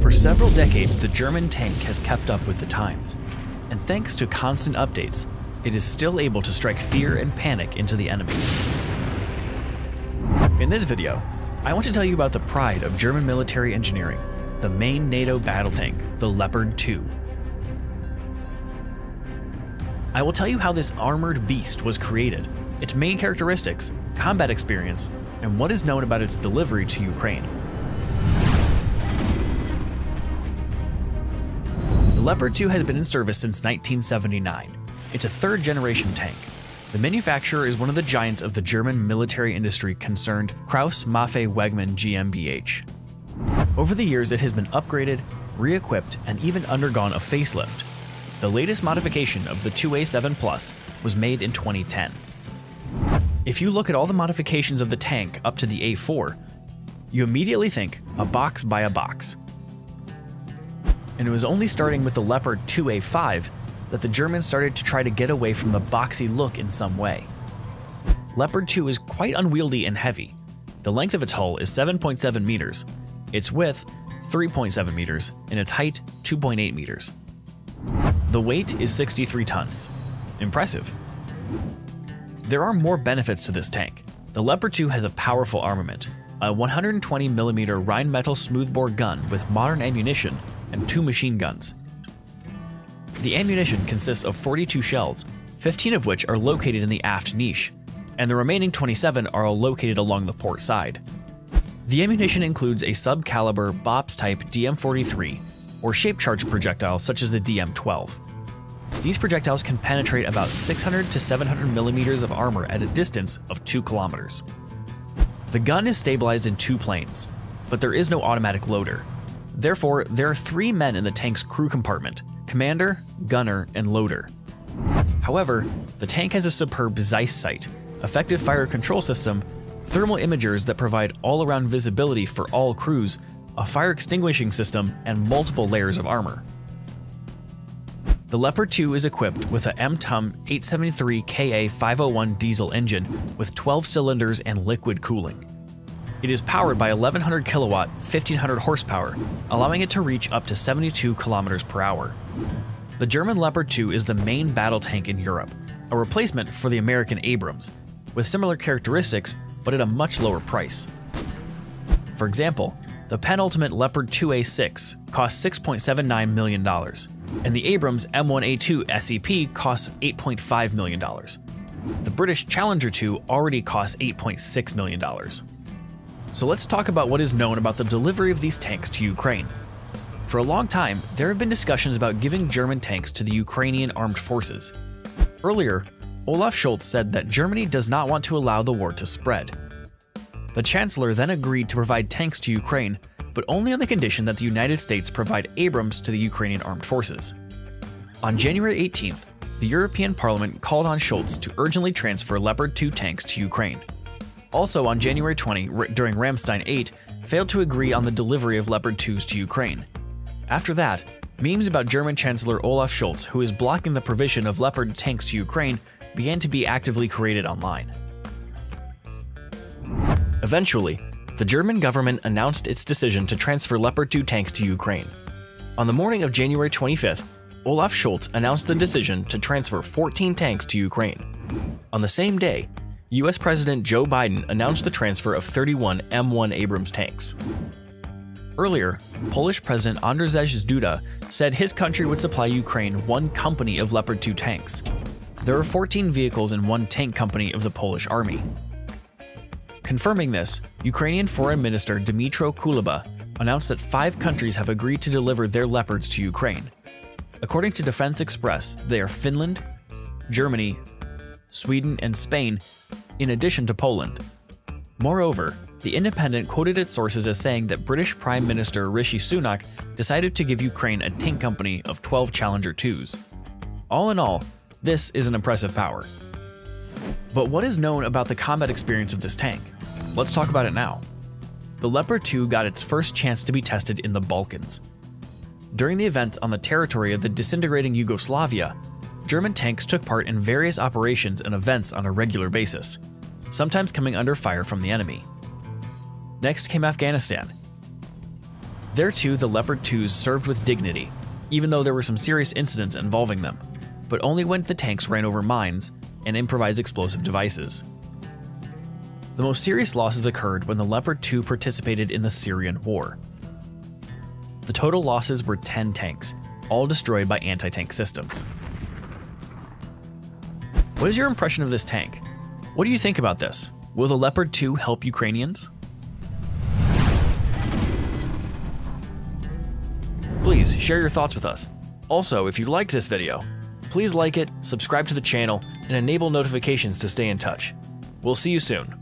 For several decades, the German tank has kept up with the times, and thanks to constant updates, it is still able to strike fear and panic into the enemy. In this video, I want to tell you about the pride of German military engineering, the main NATO battle tank, the Leopard 2. I will tell you how this armored beast was created, its main characteristics, combat experience, and what is known about its delivery to Ukraine. The Leopard 2 has been in service since 1979. It's a third generation tank. The manufacturer is one of the giants of the German military industry concerned Krauss Maffei Wegmann GmbH. Over the years, it has been upgraded, re equipped, and even undergone a facelift. The latest modification of the 2A7 Plus was made in 2010. If you look at all the modifications of the tank up to the A4, you immediately think a box by a box. And it was only starting with the Leopard 2A5 that the Germans started to try to get away from the boxy look in some way. Leopard 2 is quite unwieldy and heavy. The length of its hull is 7.7 meters, its width 3.7 meters, and its height 2.8 meters. The weight is 63 tons. Impressive. There are more benefits to this tank. The Leopard 2 has a powerful armament, a 120mm Rheinmetall smoothbore gun with modern ammunition and two machine guns. The ammunition consists of 42 shells, 15 of which are located in the aft niche, and the remaining 27 are all located along the port side. The ammunition includes a sub-caliber BOPS type DM43 or shape charge projectiles such as the DM12. These projectiles can penetrate about 600 to 700 millimeters of armor at a distance of 2 kilometers. The gun is stabilized in two planes, but there is no automatic loader. Therefore, there are three men in the tank's crew compartment, commander, gunner, and loader. However, the tank has a superb Zeiss sight, effective fire control system, thermal imagers that provide all-around visibility for all crews, a fire extinguishing system, and multiple layers of armor. The Leopard 2 is equipped with a MTUM 873 KA 501 diesel engine with 12 cylinders and liquid cooling. It is powered by 1100 kilowatt, 1500 horsepower, allowing it to reach up to 72 kilometers per hour. The German Leopard 2 is the main battle tank in Europe, a replacement for the American Abrams, with similar characteristics but at a much lower price. For example, the penultimate Leopard 2A6 costs $6.79 million, and the Abrams M1A2 SEP costs $8.5 million. The British Challenger 2 already costs $8.6 million. So let's talk about what is known about the delivery of these tanks to Ukraine. For a long time, there have been discussions about giving German tanks to the Ukrainian armed forces. Earlier, Olaf Scholz said that Germany does not want to allow the war to spread. The Chancellor then agreed to provide tanks to Ukraine, but only on the condition that the United States provide Abrams to the Ukrainian armed forces. On January 18th, the European Parliament called on Scholz to urgently transfer Leopard 2 tanks to Ukraine also on January 20 during Ramstein 8, failed to agree on the delivery of Leopard 2s to Ukraine. After that, memes about German Chancellor Olaf Scholz, who is blocking the provision of Leopard tanks to Ukraine, began to be actively created online. Eventually, the German government announced its decision to transfer Leopard 2 tanks to Ukraine. On the morning of January 25th, Olaf Scholz announced the decision to transfer 14 tanks to Ukraine. On the same day, US President Joe Biden announced the transfer of 31 M1 Abrams tanks. Earlier, Polish President Andrzej Duda said his country would supply Ukraine one company of Leopard 2 tanks. There are 14 vehicles in one tank company of the Polish army. Confirming this, Ukrainian Foreign Minister Dmytro Kuleba announced that five countries have agreed to deliver their Leopards to Ukraine. According to Defense Express, they are Finland, Germany, Sweden, and Spain, in addition to Poland. Moreover, The Independent quoted its sources as saying that British Prime Minister Rishi Sunak decided to give Ukraine a tank company of 12 Challenger 2s. All in all, this is an impressive power. But what is known about the combat experience of this tank? Let's talk about it now. The Leopard 2 got its first chance to be tested in the Balkans. During the events on the territory of the disintegrating Yugoslavia, German tanks took part in various operations and events on a regular basis, sometimes coming under fire from the enemy. Next came Afghanistan. There too, the Leopard 2s served with dignity, even though there were some serious incidents involving them, but only when the tanks ran over mines and improvised explosive devices. The most serious losses occurred when the Leopard 2 participated in the Syrian war. The total losses were 10 tanks, all destroyed by anti tank systems. What is your impression of this tank? What do you think about this? Will the Leopard 2 help Ukrainians? Please share your thoughts with us. Also, if you liked this video, please like it, subscribe to the channel, and enable notifications to stay in touch. We'll see you soon.